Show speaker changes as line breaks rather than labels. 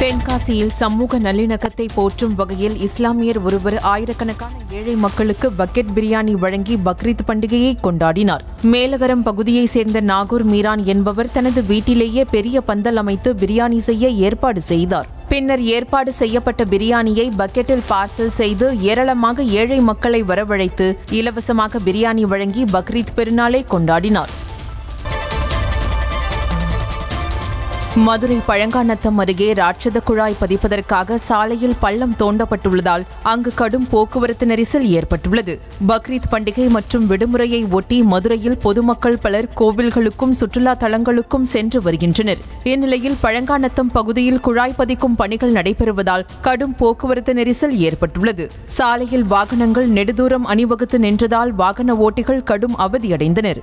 தென்காசியில் சமூக நல்லிணக்கத்தை போற்றும் வகையில் இஸ்லாமியர் ஒருவர் ஆயிரக்கணக்கான ஏழை மக்களுக்கு பக்கெட் பிரியாணி வழங்கி பக்ரீத் பண்டிகையை கொண்டாடினார். மேலகரம் பகுதியைச் சேர்ந்த நாகூர் மீரான் என்பவர் தனது வீட்டிலேயே பெரிய பந்தல் அமைத்து பிரியாணி செய்ய ஏற்பாடு செய்தார். பின்னர் ஏற்பாடு செய்யப்பட்ட பிரியாணியை பக்கெட்டில் பார்சல் செய்து ஏராளமாக ஏழை மக்களை வரவழைத்து இலவசமாக பிரியாணி வழங்கி பக்ரீத் பெருநாளை கொண்டாடினார். மதுரை பழங்காநத்தம் அருகே ராட்சத குழாய் பதிப்பதற்காக சாலையில் பள்ளம் தோண்டப்பட்டுள்ளதால் அங்கு கடும் போக்குவரத்து நெரிசல் ஏற்பட்டுள்ளது. பக்ரீத் பண்டிகை மற்றும் விடுமுறையை ஒட்டி மதுரையில் பொதுமக்கள் பலர் கோவில்களுக்கும் சுற்றுலா தலங்களுக்கும் சென்று வருகின்றனர். இந்நிலையில் பழங்காநத்தம் பகுதியில் குழாய் பதிக்கும் பணிகள் நடைபெறுவதால் கடும் போக்குவரத்து நெரிசல் ஏற்பட்டுள்ளது. சாலையில் வாகனங்கள் நெடுதூரம் அணிவகுத்து நின்றதால் வாகன ஓட்டிகள் கடும் அவதியடைந்தனர்.